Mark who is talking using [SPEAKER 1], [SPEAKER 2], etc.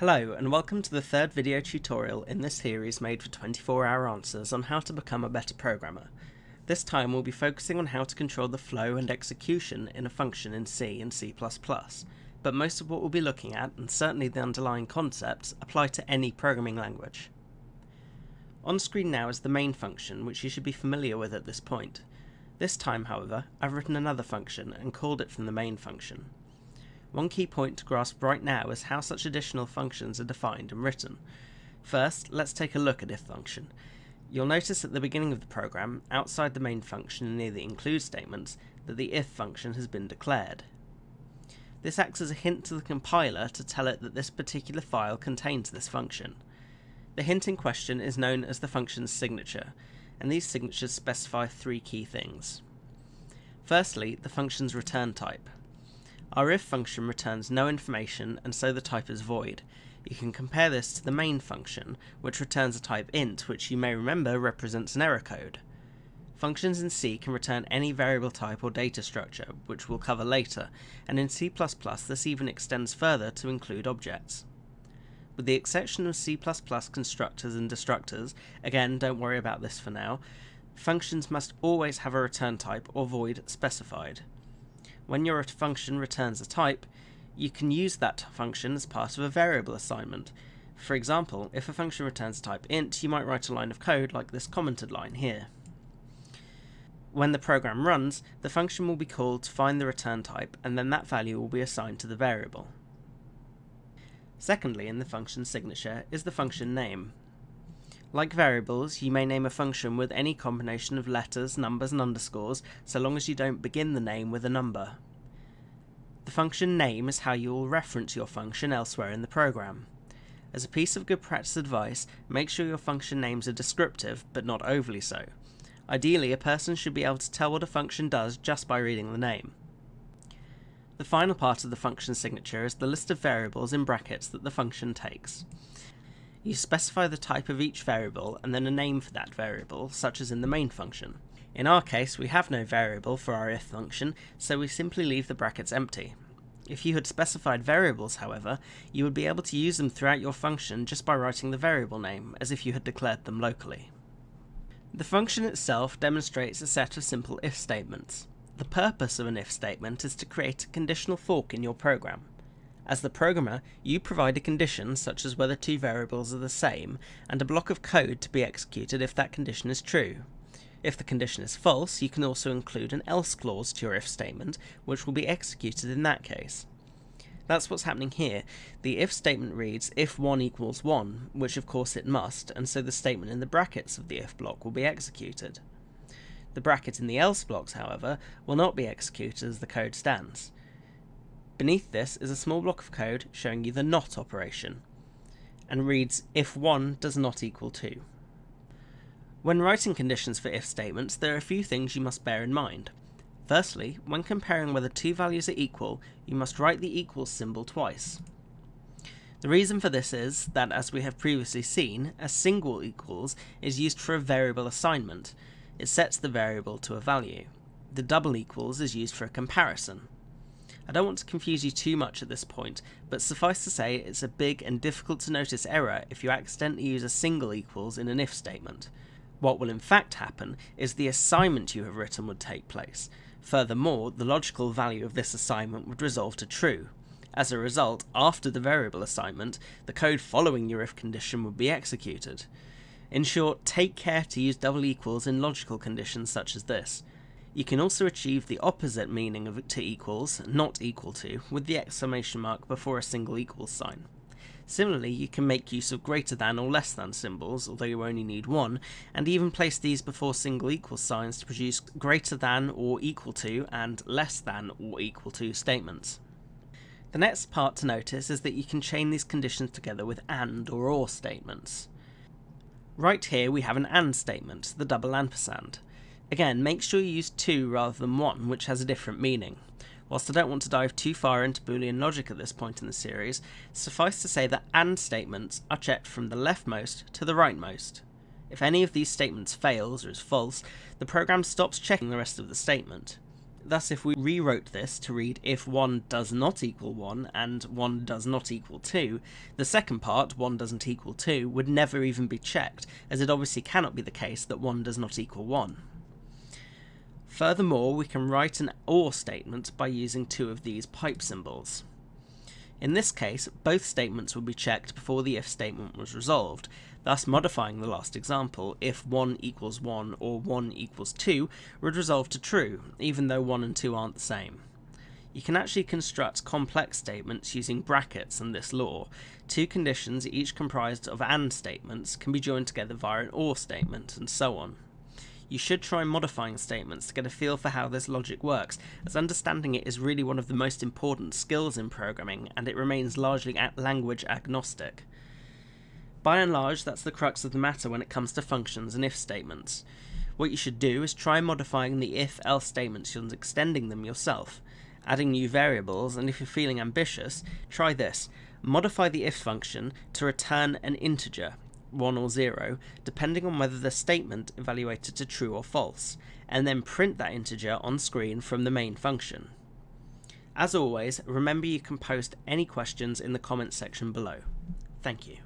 [SPEAKER 1] Hello and welcome to the third video tutorial in this series made for 24 hour answers on how to become a better programmer. This time we'll be focusing on how to control the flow and execution in a function in C and C++, but most of what we'll be looking at, and certainly the underlying concepts, apply to any programming language. On screen now is the main function, which you should be familiar with at this point. This time, however, I've written another function and called it from the main function. One key point to grasp right now is how such additional functions are defined and written. First, let's take a look at if function. You'll notice at the beginning of the program, outside the main function near the include statements, that the if function has been declared. This acts as a hint to the compiler to tell it that this particular file contains this function. The hint in question is known as the function's signature, and these signatures specify three key things. Firstly, the function's return type. Our if function returns no information and so the type is void. You can compare this to the main function, which returns a type int, which you may remember represents an error code. Functions in C can return any variable type or data structure, which we'll cover later, and in C++ this even extends further to include objects. With the exception of C++ constructors and destructors, again don't worry about this for now, functions must always have a return type or void specified when your function returns a type, you can use that function as part of a variable assignment. For example, if a function returns type int, you might write a line of code like this commented line here. When the program runs, the function will be called to find the return type, and then that value will be assigned to the variable. Secondly, in the function signature is the function name. Like variables, you may name a function with any combination of letters, numbers and underscores, so long as you don't begin the name with a number. The function name is how you will reference your function elsewhere in the program. As a piece of good practice advice, make sure your function names are descriptive, but not overly so. Ideally, a person should be able to tell what a function does just by reading the name. The final part of the function signature is the list of variables in brackets that the function takes. You specify the type of each variable and then a name for that variable, such as in the main function. In our case, we have no variable for our if function, so we simply leave the brackets empty. If you had specified variables, however, you would be able to use them throughout your function just by writing the variable name, as if you had declared them locally. The function itself demonstrates a set of simple if statements. The purpose of an if statement is to create a conditional fork in your program. As the programmer, you provide a condition such as whether two variables are the same, and a block of code to be executed if that condition is true. If the condition is false, you can also include an else clause to your if statement, which will be executed in that case. That's what's happening here. The if statement reads if 1 equals 1, which of course it must, and so the statement in the brackets of the if block will be executed. The bracket in the else blocks, however, will not be executed as the code stands. Beneath this is a small block of code showing you the not operation, and reads if 1 does not equal 2. When writing conditions for if statements, there are a few things you must bear in mind. Firstly, when comparing whether two values are equal, you must write the equals symbol twice. The reason for this is that, as we have previously seen, a single equals is used for a variable assignment. It sets the variable to a value. The double equals is used for a comparison. I don't want to confuse you too much at this point, but suffice to say it's a big and difficult to notice error if you accidentally use a single equals in an if statement. What will in fact happen is the assignment you have written would take place. Furthermore, the logical value of this assignment would resolve to true. As a result, after the variable assignment, the code following your if condition would be executed. In short, take care to use double equals in logical conditions such as this. You can also achieve the opposite meaning of two equals, not equal to, with the exclamation mark before a single equals sign. Similarly, you can make use of greater than or less than symbols, although you only need one, and even place these before single equals signs to produce greater than or equal to and less than or equal to statements. The next part to notice is that you can chain these conditions together with AND or OR statements. Right here we have an AND statement, the double ampersand. Again, make sure you use 2 rather than 1, which has a different meaning. Whilst I don't want to dive too far into Boolean logic at this point in the series, suffice to say that AND statements are checked from the leftmost to the rightmost. If any of these statements fails or is false, the program stops checking the rest of the statement. Thus, if we rewrote this to read if 1 does not equal 1 and 1 does not equal 2, the second part, 1 doesn't equal 2, would never even be checked, as it obviously cannot be the case that 1 does not equal 1. Furthermore, we can write an OR statement by using two of these pipe symbols. In this case, both statements would be checked before the if statement was resolved, thus modifying the last example, if 1 equals 1 or 1 equals 2 would resolve to true, even though 1 and 2 aren't the same. You can actually construct complex statements using brackets and this law. Two conditions, each comprised of AND statements, can be joined together via an OR statement, and so on. You should try modifying statements to get a feel for how this logic works, as understanding it is really one of the most important skills in programming, and it remains largely language agnostic. By and large, that's the crux of the matter when it comes to functions and if statements. What you should do is try modifying the if else statements and extending them yourself, adding new variables, and if you're feeling ambitious, try this. Modify the if function to return an integer, 1 or 0, depending on whether the statement evaluated to true or false, and then print that integer on screen from the main function. As always, remember you can post any questions in the comments section below. Thank you.